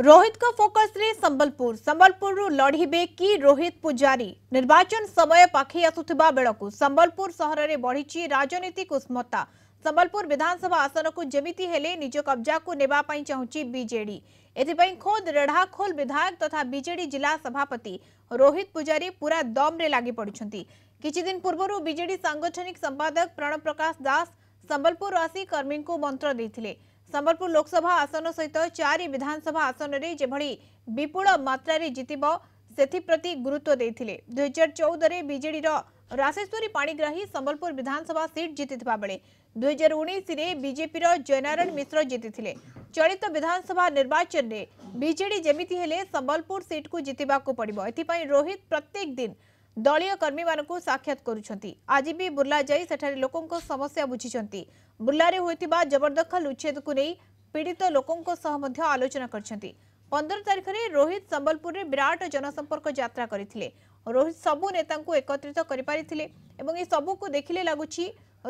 रोहित का फोकस रे संबलपुर संबलपुर रु लड़े कि रोहित पुजारी निर्वाचन समय पखे आसुवा बेलू संबलपुर सहर से बढ़ी राजनीति कुष्मता संबलपुर विधानसभा आसन को जमीती हेले निज कब्जा को नेपाई चाहिए विजेडी एथपाय खोद रेढ़ाखोल विधायक तथा तो जिला सभापति रोहित पुजारी पूरा दम्रे लगी किदिन पूर्व विजेड सांगठनिक संपादक प्रणव प्रकाश दास संबलपुर आसी कर्मी को मंत्र संबलपुर लोकसभा आसन सहित चार विधानसभा आसन विपु मात्र जितप्रति गुरुत्व दुई हजार चौदह विजेड राशेश्वरी पाणीग्राही संबलपुर विधानसभा सीट जीति बेले दुईार उन्नीस बीजेपी जयनारायण मिश्र जीति चलित तो विधानसभा निर्वाचन में विजेड जमी संबलपुर सीट को जितना पड़े ए रोहित प्रत्येक दिन ଦଳୀୟ କର୍ମୀମାନଙ୍କୁ ସାକ୍ଷାତ କରୁଛନ୍ତି ଆଜି ବି ବୁର୍ଲା ଯାଇ ସେଠାରେ ଲୋକଙ୍କ ସମସ୍ୟା ବୁଝିଛନ୍ତି ବୁର୍ଲାରେ ହୋଇଥିବା ଜବରଦଖଲ ଉଚ୍ଛେଦକୁ ନେଇ ପୀଡ଼ିତ ଲୋକଙ୍କ ସହ ମଧ୍ୟ ଆଲୋଚନା କରିଛନ୍ତି ପନ୍ଦର ତାରିଖରେ ରୋହିତ ସମ୍ବଲପୁରରେ ବିରାଟ ଜନସମ୍ପର୍କ ଯାତ୍ରା କରିଥିଲେ ରୋହିତ ସବୁ ନେତାଙ୍କୁ ଏକତ୍ରିତ କରିପାରିଥିଲେ ଏବଂ ଏ ସବୁକୁ ଦେଖିଲେ ଲାଗୁଛି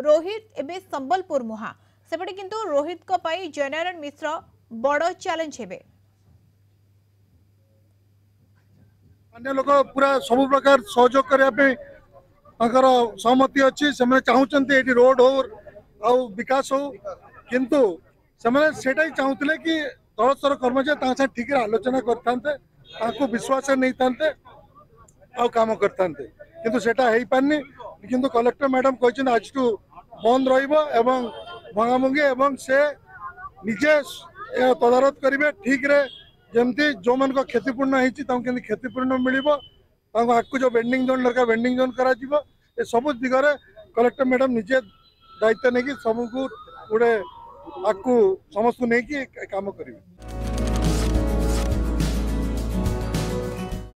ରୋହିତ ଏବେ ସମ୍ବଲପୁର ମୁହାଁ ସେପଟେ କିନ୍ତୁ ରୋହିତଙ୍କ ପାଇଁ ଜୟନାରାୟଣ ମିଶ୍ର ବଡ଼ ଚ୍ୟାଲେଞ୍ଜ ହେବେ अन्य लोग पूरा सब प्रकार सहयोग करने सहमति अच्छी से चाहते ये रोड हो विकास हो किंतु सेटाई चाहूते कि तल स्तर कर्मचारी ठीक है आलोचना करते विश्वास नहीं था आम करते कि पार्नि कलेक्टर मैडम कही आज बंद रंगामुंगी से निजे तदारख करेंगे ठीक है ଯେମିତି ଯେଉଁମାନଙ୍କ କ୍ଷତିପୂର୍ଣ୍ଣ ହେଇଛି ତାଙ୍କୁ କେମିତି କ୍ଷତିପୂର୍ଣ୍ଣ ମିଳିବ ତାଙ୍କୁ ଆଗକୁ ଯେଉଁ ବେଣ୍ଡିଂ ଜୋନ୍ ଦରକାର ବେଣ୍ଡିଂ ଜୋନ୍ କରାଯିବ ଏସବୁ ଦିଗରେ କଲେକ୍ଟର ମ୍ୟାଡ଼ାମ୍ ନିଜେ ଦାୟିତ୍ୱ ନେଇକି ସବୁକୁ ଗୋଟେ ଆଗକୁ ସମସ୍ତଙ୍କୁ ନେଇକି କାମ କରିବେ